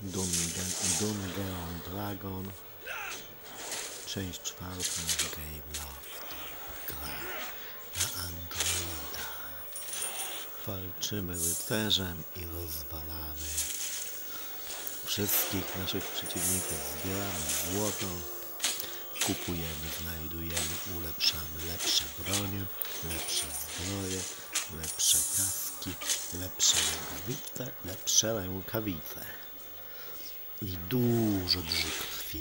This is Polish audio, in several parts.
Dungeon, Dungeon Dragon. Część czwarta Game Loft. Gra na Androida. Walczymy rycerzem i rozwalamy wszystkich naszych przeciwników. Zbieramy złoto, kupujemy, znajdujemy, ulepszamy lepsze bronie, lepsze zbroje, lepsze kaski, lepsze rękawice, lepsze rękawice. I dużo krwi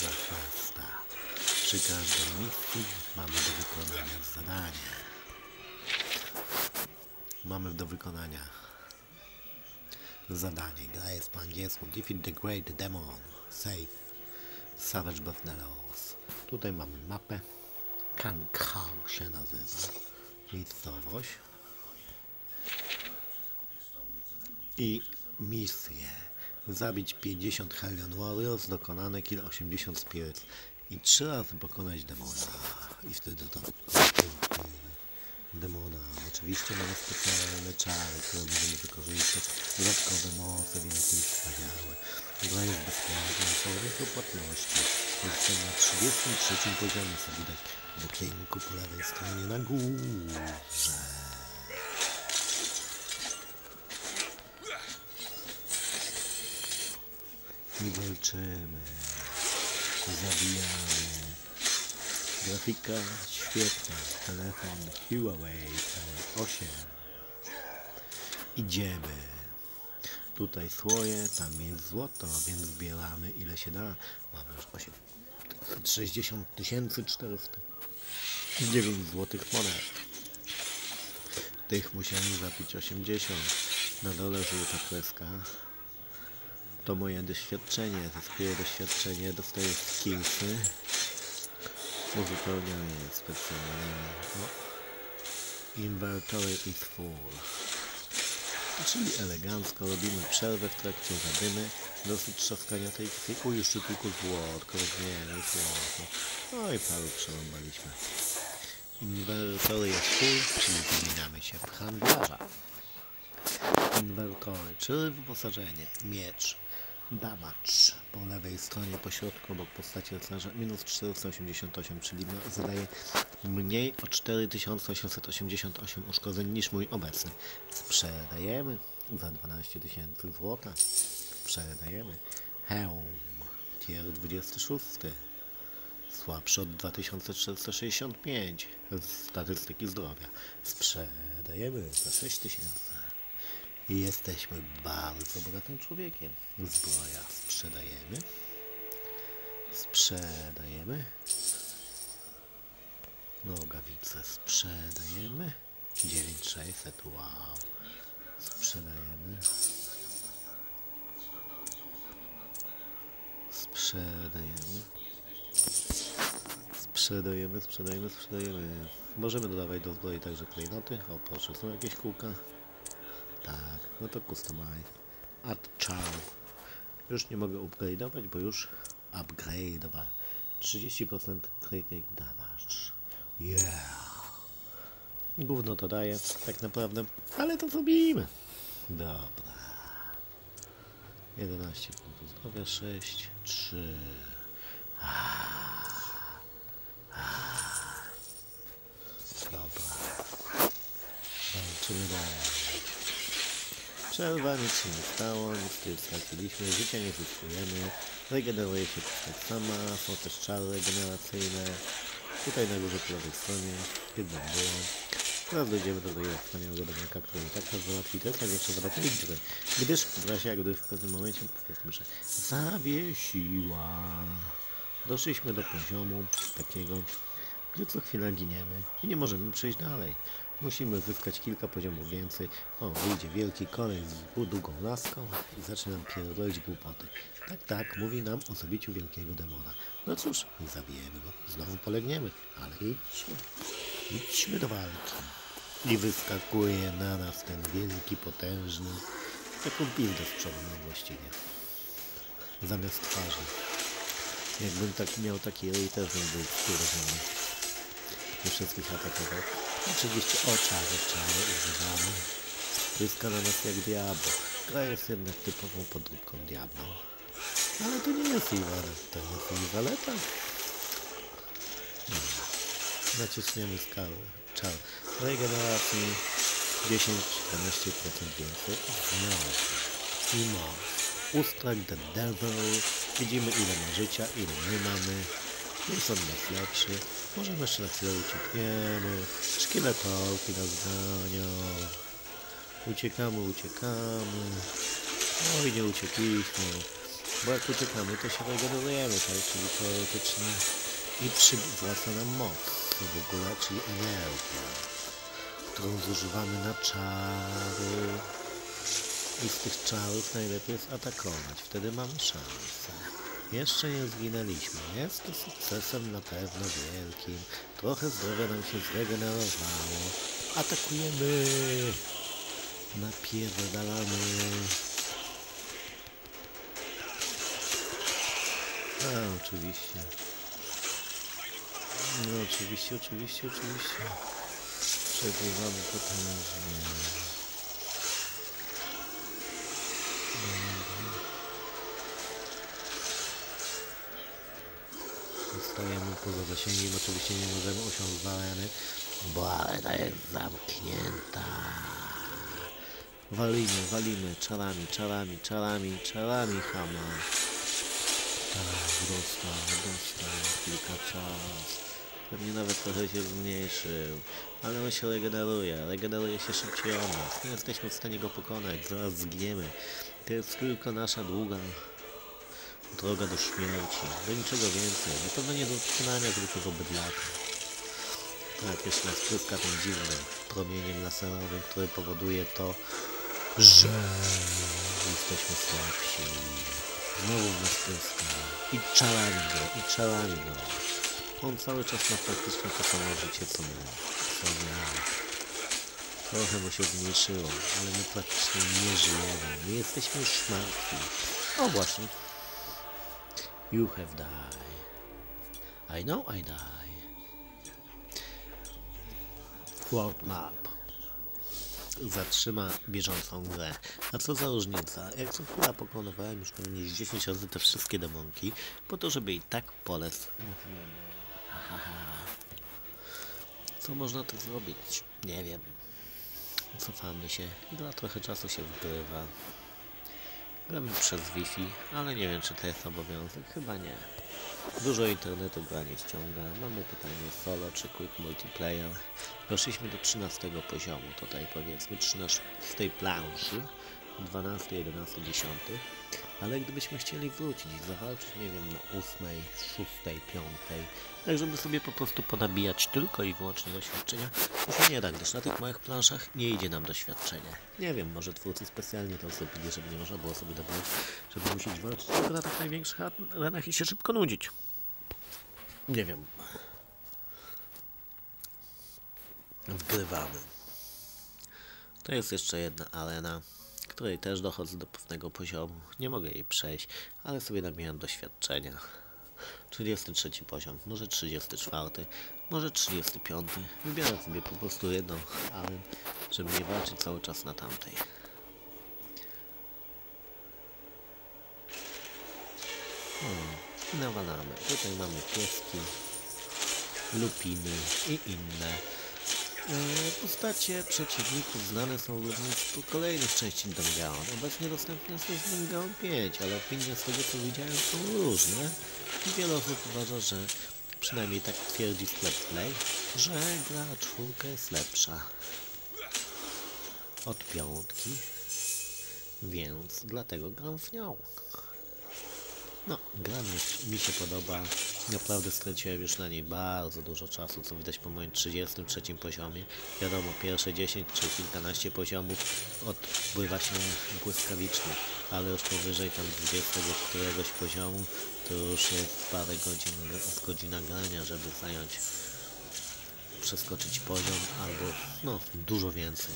dla chwasta. Przy każdej misji mamy do wykonania zadanie. Mamy do wykonania zadanie. Gra jest po angielsku. Defeat the Great Demon. Save. Savage Buffaloes. Tutaj mamy mapę. Kankar się nazywa. Miejscowość. I misję. Zabić 50 Hellion Warriors, dokonane kill 80 Spirits. I trzy razy pokonać demona. I wtedy to demona. Oczywiście mamy specjalne czary, które możemy wykorzystać. Dodatkowe moce, więc jest wspaniałe. Gra jest bezpłatna, są rynku płatności. Jestem na 33 poziomie, co widać w okienku po lewej stronie na górze. I walczymy. Zabijamy. Grafika świetna. Telefon Huawei P8. Idziemy. Tutaj słoje, tam jest złoto, więc zbieramy ile się da. Mamy już 8, 60 400 9 złotych monet. Tych musiałem zapić 80. Na dole żółta kreska. To moje doświadczenie. Zyskuję doświadczenie, dostaję skillsy. Uzupełnianie specjalnymi. No. Inventory is full. Czyli elegancko robimy przerwę w trakcie zadymy. Dosyć trzaskania tej krwi. U, jeszcze tylko złotko, nie, nie. No i paru przerąbaliśmy. Inventory jest full, czyli wymieniamy się w handlarza. Inwentory, czyli wyposażenie, miecz, damage po lewej stronie, po środku, obok postaci rycerza, minus 488, czyli zadaje mniej o 4888 uszkodzeń niż mój obecny. Sprzedajemy za 12 tysięcy złota. Sprzedajemy hełm, tier 26. Słabszy od 2465 z statystyki zdrowia. Sprzedajemy za 6000. Jesteśmy bardzo bogatym człowiekiem. Zbroja sprzedajemy. Sprzedajemy. Nogawice sprzedajemy. 9600, wow. Sprzedajemy. Sprzedajemy. Sprzedajemy, sprzedajemy, sprzedajemy. Możemy dodawać do zbroi także klejnoty. O proszę, są jakieś kółka? Tak, no to customize. Add charm. Już nie mogę upgrade'ować, bo już upgrade'owałem. 30% critic damage. Yeah. Gówno to daje, tak naprawdę, ale to zrobimy. Dobra. 11 punktów zdrowia, 6, 3. Dobra. Walczymy dalej. Przerwa, nic się nie stało, nic nie straciliśmy, życia nie zyskujemy, regeneruje się postać sama, są też czary regeneracyjne. Tutaj na górze po lewej stronie, jedno było. Teraz dojdziemy do tego wspaniałego domaka, który i tak nas załatwi, to jest największa zabawka gry. Gdyż w razie jakby w pewnym momencie powiedzmy, że zawiesiła. Doszliśmy do poziomu takiego, gdzie co chwila giniemy i nie możemy przejść dalej. Musimy zyskać kilka poziomów więcej. O, wyjdzie wielki koleś z długą laską i zacznie nam pierdolić głupoty. Tak, tak, mówi nam o zabiciu wielkiego demona. No cóż, nie zabijemy go, znowu polegniemy, ale idźmy, idźmy do walki. I wyskakuje na nas ten wielki, potężny, taką pizdę z przodu no właściwie, zamiast twarzy. Jakbym tak miał taki ryj, też bym był wkurzony i wszystkich atakował. Oczywiście o czary, używamy. Pryska na nas jak diabeł. Iskra jest jednak typową podróbką diabła. Ale to nie jest Iwalet, to jest Iwaleta. Naciśniemy skalę. Czar. Regeneracji 10-14% więcej. Znowu. I moc. Ustrach the devil. Widzimy ile ma życia, ile my mamy. Od nas lepszy. Możemy jeszcze na chwilę uciekniemy. Szkieletołki nas gonią. Uciekamy, uciekamy. No i nie uciekliśmy. Bo jak uciekamy, to się regenerujemy, tak? Czyli teoretycznie i przywraca nam moc w ogóle, czyli energia, którą zużywamy na czary. I z tych czarów najlepiej jest atakować. Wtedy mamy szansę. Jeszcze nie zginęliśmy. Jest to sukcesem na pewno wielkim. Trochę zdrowia nam się zregenerowało. Atakujemy! Napierdalamy! A, oczywiście. No oczywiście, oczywiście, oczywiście. Przegrywamy potężnie. Zostajemy poza zasięgiem, oczywiście nie możemy osiąść areny, bo arena jest zamknięta. Walimy, walimy, czarami, czarami, czarami, czarami, hama. Tak, dostał, dostał kilka czas. Pewnie nawet trochę się zmniejszył, ale on się regeneruje, regeneruje się szybciej od nas. Nie jesteśmy w stanie go pokonać, zaraz zgniemy. To jest tylko nasza długa droga do śmierci, do niczego więcej. Na pewno nie do odcinania zwykłego bydlaka. Tak, jeszcze nas pryska tym dziwnym promieniem laserowym, który powoduje to, że jesteśmy słabsi. Znowu w nas. I czarami go, i czarami go. On cały czas ma praktycznie to samo życie co my. Co ja. Trochę mu się zmniejszyło, ale my praktycznie nie żyjemy. My jesteśmy już martwi. O właśnie. You have died. I know I die. World map. Zatrzyma bieżącą grę. A co za różnica? Jak co chwila pokonywałem już pewnie z 10 razy te wszystkie demonki, po to, żeby i tak polec. Co można tu zrobić? Nie wiem. Cofamy się. Gra trochę czasu się wgrywa. Gramy przez Wi-Fi, ale nie wiem czy to jest obowiązek. Chyba nie. Dużo internetu gra nie ściąga. Mamy pytanie solo czy quick multiplayer. Doszliśmy do 13 poziomu. Tutaj powiedzmy 13 planszy. 12, 11, 10. Ale gdybyśmy chcieli wrócić zawalczyć, nie wiem, na 8, 6, 5, tak żeby sobie po prostu ponabijać tylko i wyłącznie doświadczenia, się nie da, gdyż na tych małych planszach nie idzie nam doświadczenie. Nie wiem, może twórcy specjalnie to zrobili, żeby nie można było sobie dobrać, żeby musieć walczyć tylko na tak największych arenach i się szybko nudzić. Nie wiem. Wgrywamy. To jest jeszcze jedna arena której też dochodzę do pewnego poziomu. Nie mogę jej przejść, ale sobie nabijam doświadczenia. 33 poziom, może 34, może 35. Wybieram sobie po prostu jedną, ale żeby nie walczyć cały czas na tamtej. Hmm, nawalamy. Tutaj mamy pieski, lupiny i inne E, postacie przeciwników znane są również z kolejnych części Dungeon. Obecnie dostępne jest Dungeon 5, ale opinie z tego co widziałem są różne. I wiele osób uważa, że przynajmniej tak twierdzi Let's Play, że gra czwórka jest lepsza od piątki, więc dlatego gram w nią. No, gra mi, mi się podoba. Naprawdę straciłem już na niej bardzo dużo czasu, co widać po moim 33 poziomie. Wiadomo, pierwsze 10 czy kilkanaście poziomów odpływa się błyskawicznie, ale już powyżej tam 20 któregoś poziomu to już jest parę godzin, godzina grania, żeby zająć, przeskoczyć poziom albo no dużo więcej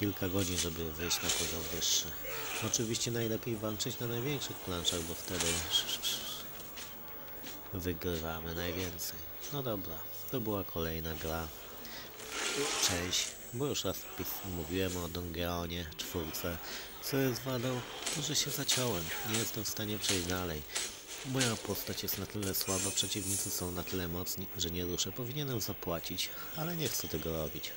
kilka godzin, żeby wyjść na poziom wyższy. Oczywiście najlepiej walczyć na największych planszach, bo wtedy wygrywamy najwięcej. No dobra, to była kolejna gra. Cześć. Bo już raz mówiłem o Dongeonie czwórce. Co jest wadą? To, że się zaciąłem. Nie jestem w stanie przejść dalej. Moja postać jest na tyle słaba, przeciwnicy są na tyle mocni, że nie ruszę. Powinienem zapłacić, ale nie chcę tego robić.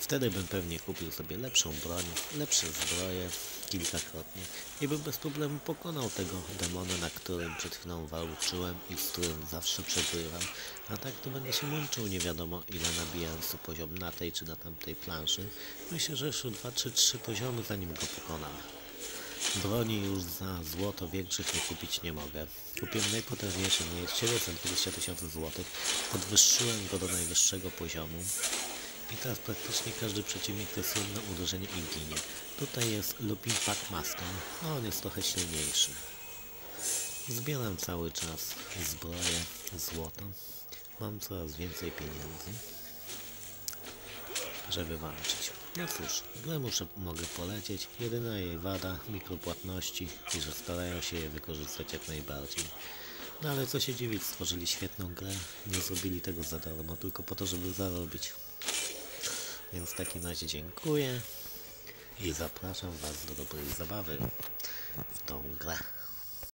Wtedy bym pewnie kupił sobie lepszą broń, lepsze zbroje kilkakrotnie i bym bez problemu pokonał tego demona, na którym przed chwilą walczyłem i z którym zawsze przegrywam. A tak to będę się męczył nie wiadomo ile nabijając poziom na tej czy na tamtej planszy. Myślę, że jeszcze 2 czy 3 poziomy zanim go pokonam. Broni już za złoto większych nie kupić nie mogę. Kupiłem najpotężniejszy miecz, 720 tysięcy złotych. Podwyższyłem go do najwyższego poziomu. I teraz praktycznie każdy przeciwnik to jest jedno uderzenie i ginie. Tutaj jest Lupin Pack Master, a on jest trochę silniejszy. Zbieram cały czas zbroję, złoto. Mam coraz więcej pieniędzy, żeby walczyć. No cóż, grę muszę, mogę polecieć. Jedyna jej wada, mikropłatności i że starają się je wykorzystać jak najbardziej. No ale co się dziwić, stworzyli świetną grę, nie zrobili tego za darmo, tylko po to, żeby zarobić. Więc w takim razie dziękuję i zapraszam Was do dobrej zabawy w tą grę.